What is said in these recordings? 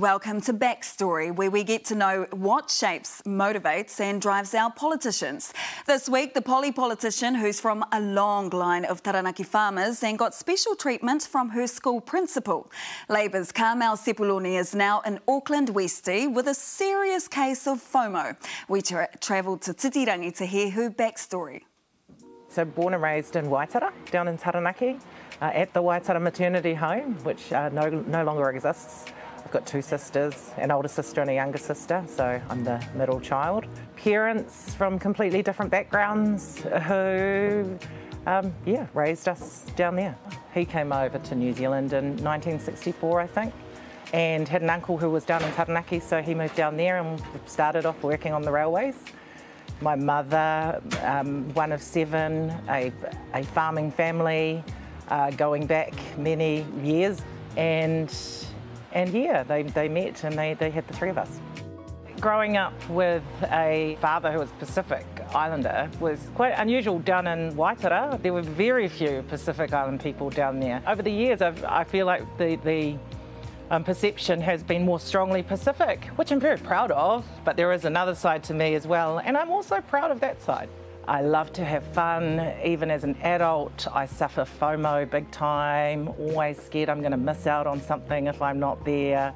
Welcome to Backstory, where we get to know what shapes, motivates, and drives our politicians. This week, the poly politician who's from a long line of Taranaki farmers and got special treatment from her school principal. Labour's Carmel Sepuloni is now in Auckland Westie with a serious case of FOMO. We tra- travelled to Titirangi to hear her backstory. So, born and raised in Waitara, down in Taranaki, uh, at the Waitara Maternity Home, which uh, no, no longer exists. I've got two sisters, an older sister and a younger sister, so I'm the middle child. Parents from completely different backgrounds who, um, yeah, raised us down there. He came over to New Zealand in 1964, I think, and had an uncle who was down in Taranaki, so he moved down there and started off working on the railways. My mother, um, one of seven, a, a farming family, uh, going back many years, and and yeah, they, they met and they, they had the three of us. Growing up with a father who was Pacific Islander was quite unusual down in Waitara. There were very few Pacific Island people down there. Over the years, I've, i feel like the, the um, perception has been more strongly Pacific, which I'm very proud of, but there is another side to me as well, and I'm also proud of that side. I love to have fun. Even as an adult, I suffer FOMO big time, always scared I'm going to miss out on something if I'm not there,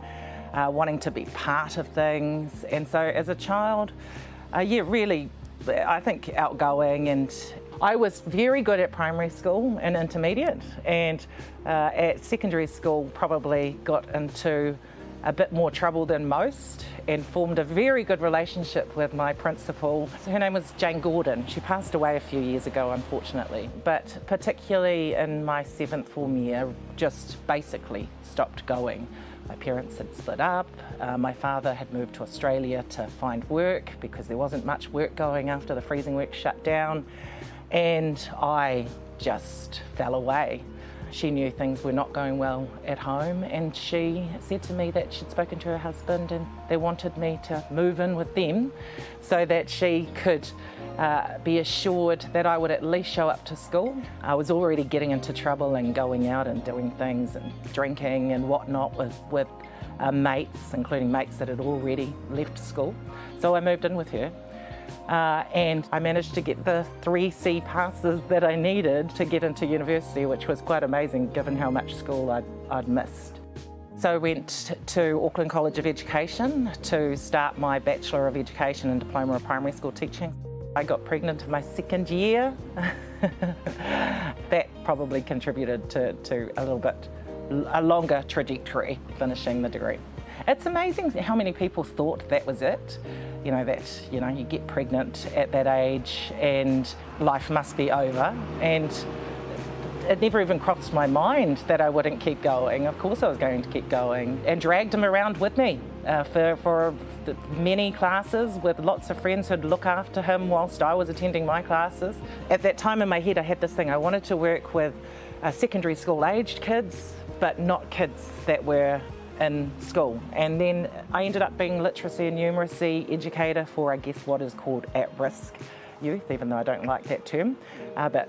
uh, wanting to be part of things. And so as a child, uh, yeah, really, I think outgoing and I was very good at primary school and intermediate, and uh, at secondary school, probably got into a bit more trouble than most and formed a very good relationship with my principal. Her name was Jane Gordon. She passed away a few years ago, unfortunately. But particularly in my seventh form year, just basically stopped going. My parents had split up. Uh, my father had moved to Australia to find work because there wasn't much work going after the freezing works shut down. And I just fell away. She knew things were not going well at home, and she said to me that she'd spoken to her husband and they wanted me to move in with them so that she could uh, be assured that I would at least show up to school. I was already getting into trouble and going out and doing things and drinking and whatnot with, with uh, mates, including mates that had already left school. So I moved in with her uh, and I managed to get the three C passes that I needed to get into university, which was quite amazing given how much school I'd, I'd missed. So I went to Auckland College of Education to start my Bachelor of Education and Diploma of Primary School Teaching. I got pregnant in my second year. that probably contributed to, to a little bit a longer trajectory finishing the degree. It's amazing how many people thought that was it you know, that, you know, you get pregnant at that age and life must be over. And it never even crossed my mind that I wouldn't keep going. Of course, I was going to keep going and dragged him around with me uh, for, for many classes with lots of friends who'd look after him whilst I was attending my classes. At that time in my head, I had this thing I wanted to work with uh, secondary school aged kids, but not kids that were in school. And then I ended up being literacy and numeracy educator for, I guess, what is called at risk youth, even though I don't like that term. Uh, but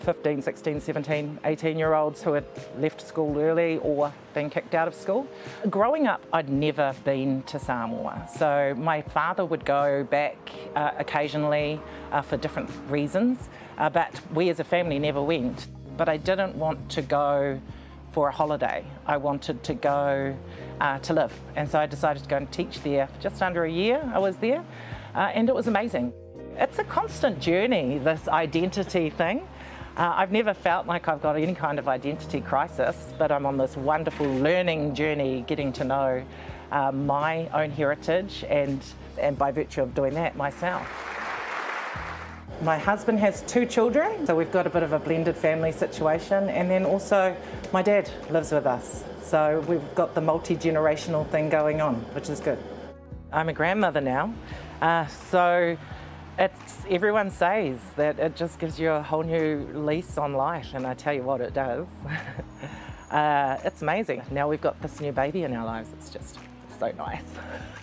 15, 16, 17, 18 year olds who had left school early or been kicked out of school. Growing up, I'd never been to Samoa. So my father would go back uh, occasionally uh, for different reasons, uh, but we as a family never went. But I didn't want to go for a holiday. I wanted to go uh, to live. And so I decided to go and teach there just under a year. I was there, uh, and it was amazing. It's a constant journey, this identity thing. Uh, I've never felt like I've got any kind of identity crisis, but I'm on this wonderful learning journey, getting to know uh, my own heritage and, and by virtue of doing that, myself. My husband has two children, so we've got a bit of a blended family situation, and then also my dad lives with us, so we've got the multi generational thing going on, which is good. I'm a grandmother now, uh, so it's everyone says that it just gives you a whole new lease on life, and I tell you what, it does. uh, it's amazing. Now we've got this new baby in our lives. It's just so nice.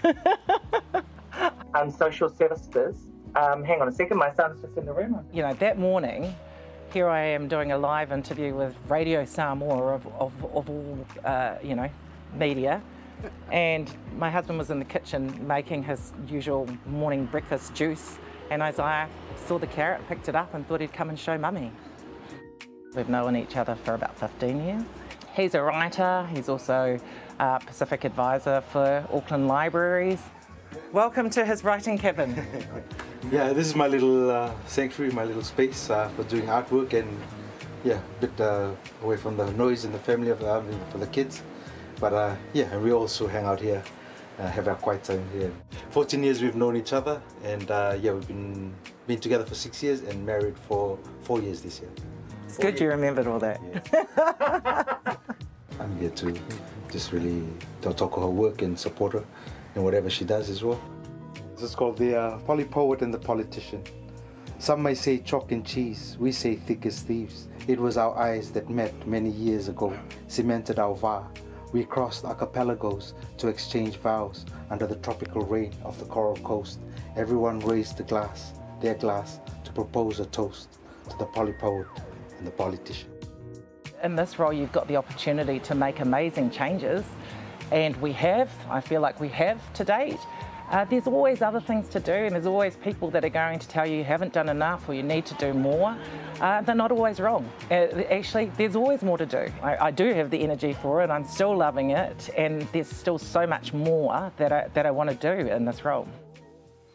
I'm social services um, hang on a second, my son's just in the room. You know, that morning, here I am doing a live interview with Radio Samoa of, of, of all, uh, you know, media. and my husband was in the kitchen making his usual morning breakfast juice, and Isaiah saw the carrot, picked it up, and thought he'd come and show mummy. We've known each other for about 15 years. He's a writer, he's also a Pacific advisor for Auckland Libraries. Welcome to his writing cabin. yeah, this is my little uh, sanctuary, my little space uh, for doing artwork and yeah, a bit uh, away from the noise and the family of uh, for the kids. But uh, yeah, and we also hang out here, uh, have our quiet time here. 14 years we've known each other, and uh, yeah, we've been been together for six years and married for four years this year. It's good you remembered all that. Yeah. I'm here to just really talk her work and support her in whatever she does as well. This is called the uh, Poly Poet and the Politician. Some may say chalk and cheese, we say thick as thieves. It was our eyes that met many years ago, cemented our vow. We crossed archipelagos to exchange vows under the tropical rain of the coral coast. Everyone raised the glass, their glass, to propose a toast to the poly poet and the politician. In this role, you've got the opportunity to make amazing changes, and we have, I feel like we have to date. Uh, there's always other things to do, and there's always people that are going to tell you you haven't done enough or you need to do more. Uh, they're not always wrong. Uh, actually, there's always more to do. I, I, do have the energy for it, I'm still loving it, and there's still so much more that I, that I want to do in this role.